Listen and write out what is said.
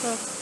So.